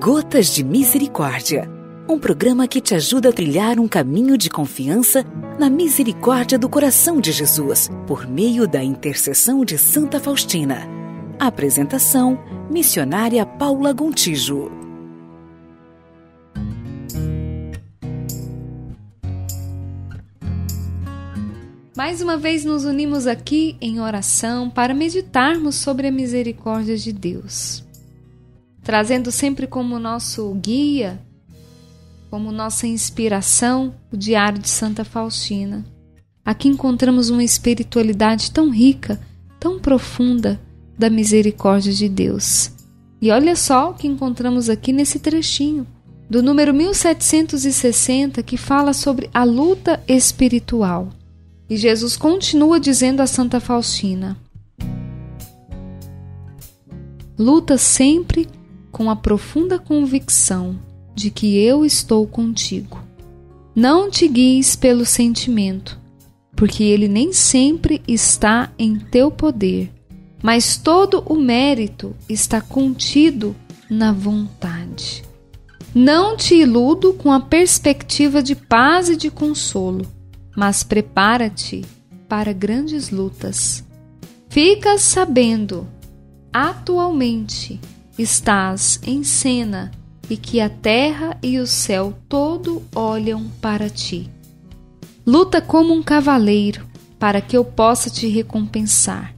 Gotas de Misericórdia um programa que te ajuda a trilhar um caminho de confiança na misericórdia do coração de Jesus, por meio da intercessão de Santa Faustina. Apresentação: Missionária Paula Gontijo. Mais uma vez nos unimos aqui em oração para meditarmos sobre a misericórdia de Deus, trazendo sempre como nosso guia, como nossa inspiração, o Diário de Santa Faustina. Aqui encontramos uma espiritualidade tão rica, tão profunda da misericórdia de Deus. E olha só o que encontramos aqui nesse trechinho, do número 1760, que fala sobre a luta espiritual. E Jesus continua dizendo a Santa Faustina: Luta sempre com a profunda convicção de que eu estou contigo. Não te guies pelo sentimento, porque ele nem sempre está em teu poder, mas todo o mérito está contido na vontade. Não te iludo com a perspectiva de paz e de consolo mas prepara-te para grandes lutas. Ficas sabendo, atualmente estás em cena e que a terra e o céu todo olham para ti. Luta como um cavaleiro, para que eu possa te recompensar.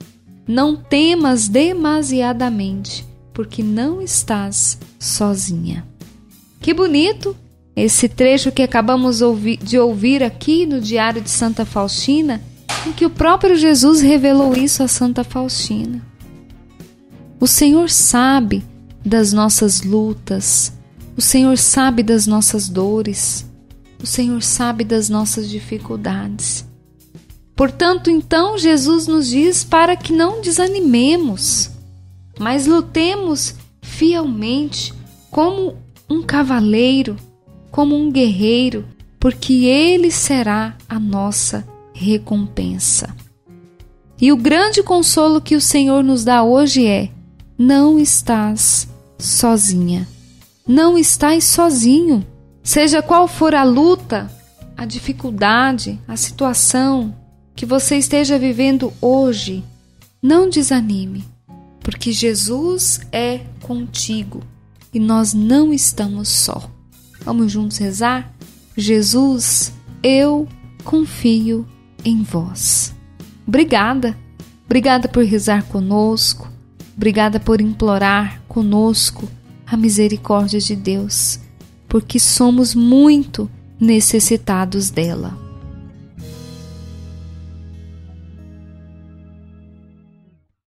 Não temas demasiadamente, porque não estás sozinha. Que bonito esse trecho que acabamos de ouvir aqui no Diário de Santa Faustina, em que o próprio Jesus revelou isso a Santa Faustina. O Senhor sabe das nossas lutas, o Senhor sabe das nossas dores, o Senhor sabe das nossas dificuldades. Portanto, então, Jesus nos diz para que não desanimemos, mas lutemos fielmente como um cavaleiro como um guerreiro, porque ele será a nossa recompensa. E o grande consolo que o Senhor nos dá hoje é: não estás sozinha. Não estás sozinho. Seja qual for a luta, a dificuldade, a situação que você esteja vivendo hoje, não desanime, porque Jesus é contigo e nós não estamos só. Vamos juntos rezar? Jesus, eu confio em vós. Obrigada. Obrigada por rezar conosco. Obrigada por implorar conosco a misericórdia de Deus, porque somos muito necessitados dela.